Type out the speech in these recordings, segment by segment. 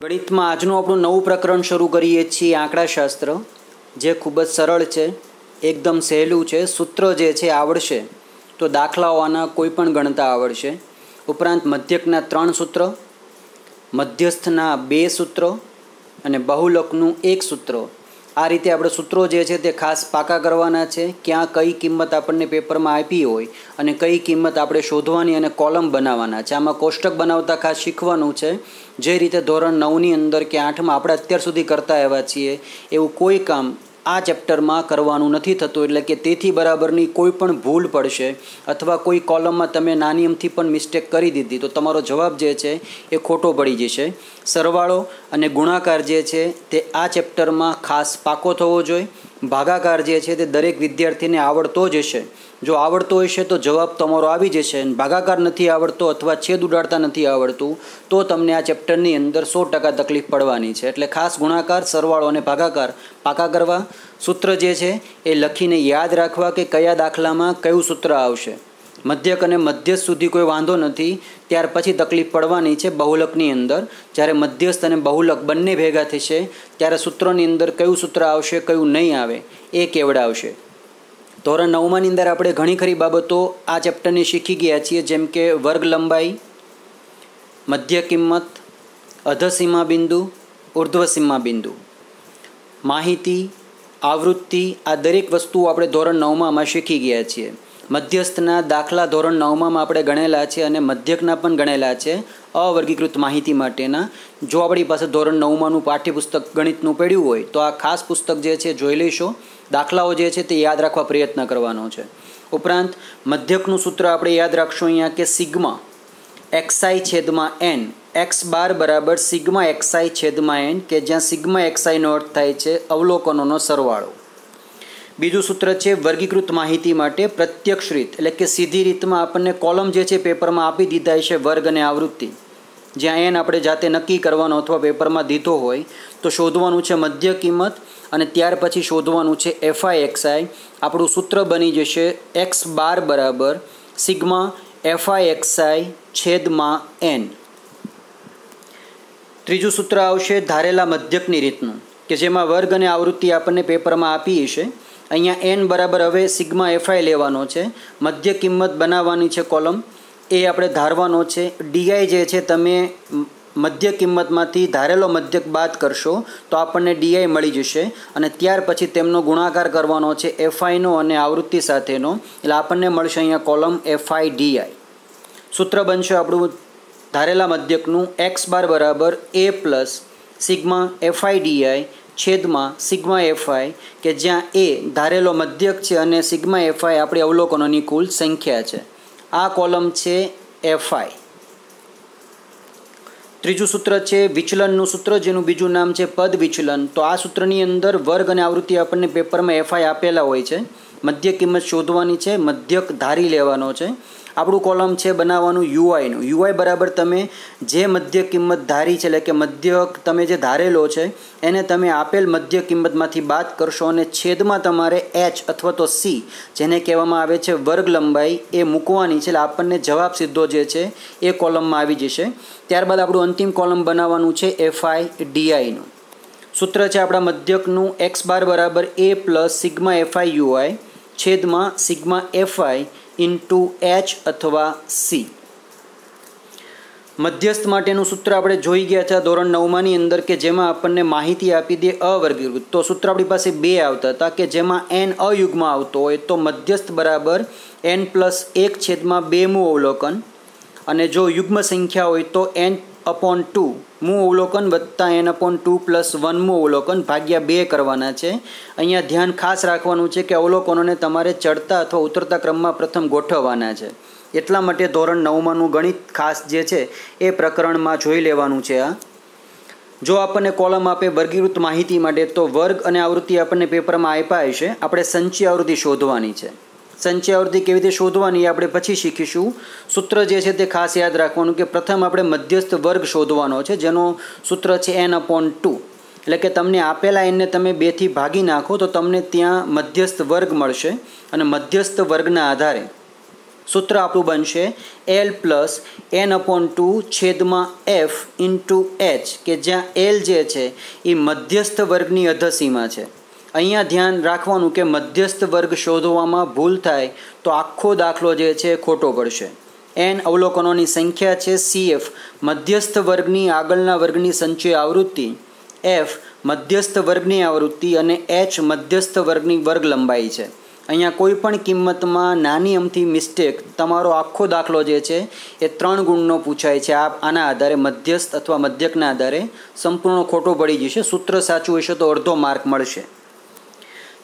ગણિતમાં આજનું આપણું નવું પ્રકરણ શરૂ કરીએ છીએ આંકડાશાસ્ત્ર, જે ખૂબ જ સરળ છે, એકદમ સહેલું છે. સૂત્ર જે છે આવડશે તો દાખલાઓ આના કોઈ પણ ગણતા આવડશે. ઉપરાંત મધ્યકના ત્રણ સૂત્ર, મધ્યસ્થના બે સૂત્રો અને બહુલકનું એક સૂત્ર. આ રીતે આપણે સૂત્રો જે છે તે ખાસ પાકા કરવાના છે. ક્યાં કઈ કિંમત આપણને પેપરમાં આપી હોય અને કઈ કિંમત આપણે શોધવાની અને કોલમ બનાવવાના છે. આમાં કોષ્ટક બનાવતા ખાસ શીખવાનું છે. જે રીતે ધોરણ નવની અંદર કે આઠમાં આપણે અત્યાર સુધી કરતા આવ્યા છીએ, એવું કોઈ કામ આ ચેપ્ટરમાં કરવાનું નથી થતું, એટલે કે તેથી બરાબરની કોઈ પણ ભૂલ પડશે અથવા કોઈ કોલમમાં તમે નાની અમથી પણ મિસ્ટેક કરી દીધી, તો તમારો જવાબ જે છે એ ખોટો પડી જશે. સરવાળો અને ગુણાકાર જે છે તે આ ચેપ્ટરમાં ખાસ પાકો થવો જોઈએ. ભાગાકાર જે છે તે દરેક વિદ્યાર્થીને આવડતો જ હશે. જો આવડતો હશે તો જવાબ તમારો આવી જશે અને ભાગાકાર નથી આવડતો અથવા છેદ ઉડાડતા નથી આવડતું, તો તમને આ ચેપ્ટરની અંદર સો ટકા તકલીફ પડવાની છે. એટલે ખાસ ગુણાકાર, સરવાળો અને ભાગાકાર પાકા કરવા. સૂત્ર જે છે એ લખીને યાદ રાખવા કે કયા દાખલામાં કયું સૂત્ર આવશે. મધ્યક અને મધ્યસ્થ સુધી કોઈ વાંધો નથી. ત્યાર પછી તકલીફ પડવાની છે બહુલકની અંદર. જ્યારે મધ્યસ્થ અને બહુલક બંને ભેગા થશે, ત્યારે સૂત્રોની અંદર કયું સૂત્ર આવશે, કયું નહીં આવે, એ કેવડાવશે. ધોરણ નવમાની અંદર આપણે ઘણી ખરી બાબતો આ ચેપ્ટરની શીખી ગયા છીએ, જેમ કે વર્ગ લંબાઈ, મધ્ય કિંમત, અધસીમા બિંદુ, ઉર્ધ્વસીમા બિંદુ. માહિતી, આવૃત્તિ આ દરેક વસ્તુઓ આપણે ધોરણ નવમાં શીખી ગયા છીએ. મધ્યસ્થના દાખલા ધોરણ નવમાં આપણે ગણેલા છે અને મધ્યકના પણ ગણેલા છે. અવર્ગીકૃત માહિતી માટેના. જો આપણી પાસે ધોરણ નવમાંનું પાઠ્યપુસ્તક ગણિતનું પડ્યું હોય, તો આ ખાસ પુસ્તક જે છે જોઈ લઈશું દાખલાઓ જે છે તે યાદ રાખવા પ્રયત્ન કરવાનો છે. ઉપરાંત, મધ્યકનું સૂત્ર આપણે યાદ રાખશું અહીંયા કે સિગ્મા એક્સાઈ છેદમાં એન, એક્સ બાર બરાબર સિગ્મા એક્સાઈ છેદમાં એન, કે જ્યાં સિગ્મા એક્સઆઈનો અર્થ થાય છે અવલોકનોનો સરવાળો. બીજું સૂત્ર છે, વર્ગીકૃત માહિતી માટે પ્રત્યક્ષ રીત, એટલે કે સીધી રીતમાં આપણને કોલમ જે છે પેપરમાં આપી દીધા છે વર્ગ અને આવૃત્તિ. જ્યાં એન આપણે જાતે નક્કી કરવાનો અથવા પેપરમાં દીધો હોય, તો શોધવાનું છે મધ્ય કિંમત અને ત્યાર પછી શોધવાનું છે એફઆઈ એક્સઆઈ આપણું સૂત્ર બની જશે એક્સ બાર બરાબર sigma F i X i છેદમાં એન ત્રીજું સૂત્ર આવશે ધારેલા મધ્યકની રીતનું, કે જેમાં વર્ગ અને આવૃત્તિ આપણને પેપરમાં આપી છે અહીંયા એન બરાબર હવે સિગ્મા એફઆઈ લેવાનો છે. મધ્ય કિંમત બનાવવાની છે કોલમ. એ આપણે ધારવાનો છે. ડીઆઈ જે છે તમે મધ્ય કિંમતમાંથી ધારેલો મધ્યક બાદ કરશો તો આપણને ડીઆઈ મળી જશે. અને ત્યાર પછી તેમનો ગુણાકાર કરવાનો છે એફઆઈનો અને આવૃત્તિ સાથેનો. એટલે આપણને મળશે અહીંયા કોલમ એફઆઈ ડીઆઈ સૂત્ર બનશે આપણું ધારેલા મધ્યકનું એક્સ બાર બરાબર A plus sigma FI DI છેદમાં સિગ્મા એફઆઈ, કે જ્યાં એ ધારેલો મધ્યક છે અને સિગ્મા એફઆઈ આપણી અવલોકનોની કુલ સંખ્યા છે. આ કોલમ છે એફઆઈ. ત્રીજું સૂત્ર છે વિચલનનું સૂત્ર, જેનું બીજું નામ છે પદ વિચલન. તો આ સૂત્રની અંદર વર્ગ અને આવૃત્તિ આપણને પેપરમાં એફઆઈ આપેલા હોય છે. મધ્ય કિંમત શોધવાની છે, મધ્યક ધારી લેવાનો છે. આપણું કોલમ છે બનાવવાનું યુઆઈનું યુઆઈ બરાબર તમે જે મધ્ય કિંમત ધારી છે, એટલે કે મધ્યક તમે જે ધારેલો છે, એને તમે આપેલ મધ્ય કિંમતમાંથી બાદ કરશો અને છેદમાં તમારે એચ અથવા તો સી જેને કહેવામાં આવે છે વર્ગ લંબાઈ એ મૂકવાની છે. એટલે આપણને જવાબ સીધો જે છે, એ કોલમમાં આવી જશે. ત્યારબાદ આપણું અંતિમ કોલમ બનાવવાનું છે એફઆઈ ડીઆઈનું સૂત્ર છે આપણા મધ્યકનું એક્સ બાર બરાબર A plus sigma FI UI છેદમાં સિગ્મા એફઆઈ ઇન્ટુ એચ અથવા સી. મધ્યસ્થ માટેનું સૂત્ર આપણે જોઈ ગયા હતા ધોરણ નવમાની અંદર કે જેમાં આપણને માહિતી આપી દે અવર્ગીકૃત. તો સૂત્ર આપણી પાસે બે આવતા હતા કે જેમાં એન અયુગમાં આવતો હોય તો મધ્યસ્થ બરાબર એન પ્લસ એક છેદમાં બેમું અવલોકન. અને જો યુગ્મ સંખ્યા હોય તો એન અપોન ટુ. મું અવલોકન વત્તા એન અપોન ટુ પ્લસ વનમું અવલોકન ભાગ્યા બે કરવાના છે. અહીંયા ધ્યાન ખાસ રાખવાનું છે કે અવલોકનોને તમારે ચડતા અથવા ઉતરતા ક્રમમાં પ્રથમ ગોઠવવાના છે. એટલા માટે ધોરણ નવમાંનું ગણિત ખાસ જે છે એ પ્રકરણમાં જોઈ લેવાનું છે આ. જો આપણને કોલમ આપે વર્ગીકૃત માહિતી માટે તો વર્ગ અને આવૃત્તિ આપણને પેપરમાં આપ્યા હશે. આપણે સંચી આવૃત્તિ શોધવાની છે. સંચય આવૃત્તિ કેવી રીતે શોધવાની આપણે પછી શીખીશું. સૂત્ર જે છે તે ખાસ યાદ રાખવાનું કે પ્રથમ આપણે મધ્યસ્થ વર્ગ શોધવાનો છે, જેનો સૂત્ર છે એન અપોન ટુ. એટલે કે તમને આપેલા એનને તમે બેથી ભાગી નાખો તો તમને ત્યાં મધ્યસ્થ વર્ગ મળશે અને મધ્યસ્થ વર્ગના આધારે સૂત્ર આપણું બનશે L plus N upon two છેદમાં એફ ઇન્ટુ એચ કે જ્યાં એલ જે છે એ મધ્યસ્થ વર્ગની અધસીમા છે. અહીંયા ધ્યાન રાખવાનું કે મધ્યસ્થ વર્ગ શોધવામાં ભૂલ થાય તો આખો દાખલો જે છે ખોટો પડશે. એન અવલોકનોની સંખ્યા છે સીએફ મધ્યસ્થ વર્ગની આગળના વર્ગની સંચય આવૃત્તિ. એફ મધ્યસ્થ વર્ગની આવૃત્તિ અને એચ મધ્યસ્થ વર્ગની વર્ગ લંબાઈ છે. અહીંયા કોઈ પણ કિંમતમાં નાની અમથી મિસ્ટેક તમારો આખો દાખલો જે છે એ ત્રણ ગુણનો પૂછાય છે. આ આના આધારે મધ્યસ્થ અથવા મધ્યકના આધારે સંપૂર્ણ ખોટો પડી જશે. સૂત્ર સાચું હશે તો અડધો માર્ક મળશે.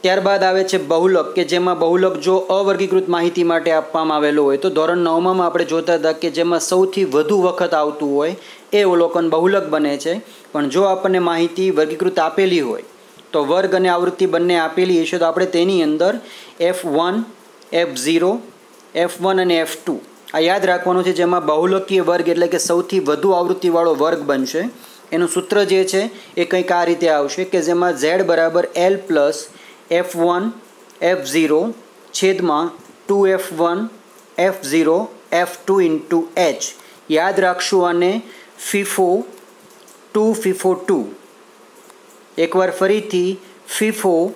ત્યારબાદ આવે છે બહુલક, કે જેમાં બહુલક જો અવર્ગીકૃત માહિતી માટે આપવામાં આવેલું હોય, તો ધોરણ નવમાં આપણે જોતા હતા કે જેમાં સૌથી વધુ વખત આવતું હોય એ અવલોકન બહુલક બને છે. પણ જો આપણને માહિતી વર્ગીકૃત આપેલી હોય, તો વર્ગ અને આવૃત્તિ બંને આપેલી હશે, તો આપણે તેની અંદર F one, F zero, F one અને એફ ટુ આ યાદ રાખવાનું છે, જેમાં બહુલકીય વર્ગ એટલે કે સૌથી વધુ આવૃત્તિવાળો વર્ગ બનશે. એનું સૂત્ર જે છે એ કંઈક આ રીતે આવશે, કે જેમાં ઝેડ બરાબર L plus F one F zero છેદમાં two F one F zero F two into H યાદ રાખશું અને ફીફો ટુ ફીફો ટુ એકવાર ફરીથી ફીફો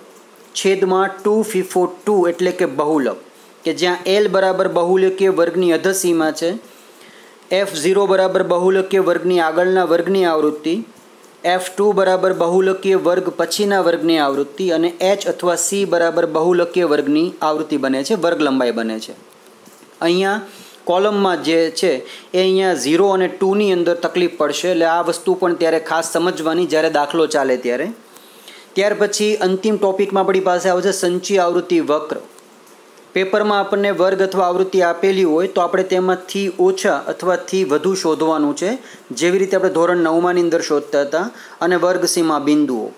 છેદમાં ટુ ફીફો ટુ એટલે કે બહુલક. કે જ્યાં એલ બરાબર બહુલકીય વર્ગની અધસીમા છે એફ ઝીરો બરાબર બહુલકીય વર્ગની આગળના વર્ગની આવૃત્તિ એફ ટુ બરાબર બહુલકીય વર્ગ પછીના વર્ગની આવૃત્તિ અને એચ અથવા સી બરાબર બહુલકીય વર્ગની આવૃત્તિ બને છે, વર્ગ લંબાઈ બને છે. અહીંયા કોલમમાં જે છે, એ અહીંયા ઝીરો અને ટુની અંદર તકલીફ પડશે, એટલે આ વસ્તુ પણ ત્યારે ખાસ સમજવાની જ્યારે દાખલો ચાલે ત્યારે. ત્યાર પછી અંતિમ ટોપિકમાં આપણી પાસે આવશે સંચી આવૃત્તિ વક્ર. પેપરમાં આપણને વર્ગ અથવા આવૃત્તિ આપેલી હોય તો આપણે તેમાંથી ઓછા અથવા થી વધુ શોધવાનું છે. જેવી રીતે આપણે ધોરણ નવમાની અંદર શોધતા હતા અને વર્ગ સીમા બિંદુઓ.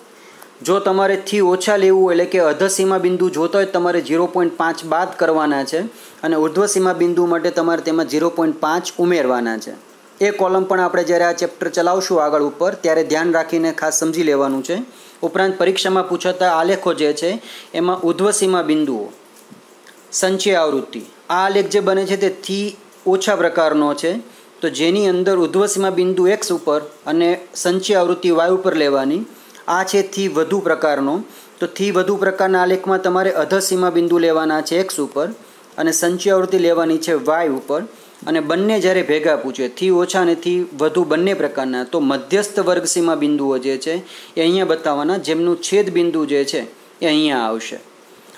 જો તમારે થી ઓછા લેવું એટલે કે અધસીમા બિંદુ જોતા હોય તમારે ઝીરો પોઈન્ટ પાંચ બાદ કરવાના છે અને ઉર્ધ્વસીમા બિંદુ માટે તમારે તેમાં ઝીરો પોઈન્ટ પાંચ ઉમેરવાના છે. એ કોલમ પણ આપણે જ્યારે આ ચેપ્ટર ચલાવશું આગળ ઉપર, ત્યારે ધ્યાન રાખીને ખાસ સમજી લેવાનું છે. ઉપરાંત પરીક્ષામાં પૂછાતા આલેખો જે છે, એમાં ઉર્ધ્વસીમા બિંદુઓ. સંચય આવૃત્તિ. આ આલેખ જે બને છે તે થી ઓછા પ્રકારનો છે. તો જેની અંદર ઉર્ધ્વસીમા બિંદુ એક્સ ઉપર અને સંચય આવૃત્તિ વાય ઉપર લેવાની, આ છે થી વધુ પ્રકારનો. તો થી વધુ પ્રકારના આલેખમાં તમારે અધસીમા બિંદુ લેવાના છે એક્સ ઉપર અને સંચય આવૃત્તિ લેવાની છે વાય ઉપર. અને બંને જ્યારે ભેગા પૂછે, થી ઓછા અને થી વધુ બંને પ્રકારના, તો મધ્યસ્થ વર્ગ સીમા બિંદુઓ જે છે એ અહીંયા બતાવવાના, જેમનું છેદ બિંદુ જે છે એ અહીંયા આવશે.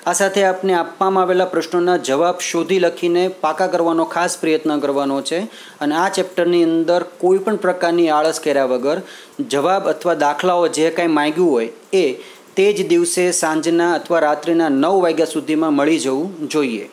આ સાથે આપને આપવામાં આવેલા પ્રશ્નોના જવાબ શોધી લખીને પાકા કરવાનો ખાસ પ્રયત્ન કરવાનો છે. અને આ ચેપ્ટરની અંદર કોઈ પણ પ્રકારની આળસ કર્યા વગર જવાબ અથવા દાખલાઓ જે કાંઈ માંગ્યું હોય એ તે જ દિવસે સાંજના અથવા રાત્રિના નવ વાગ્યા સુધીમાં મળી જવું જોઈએ.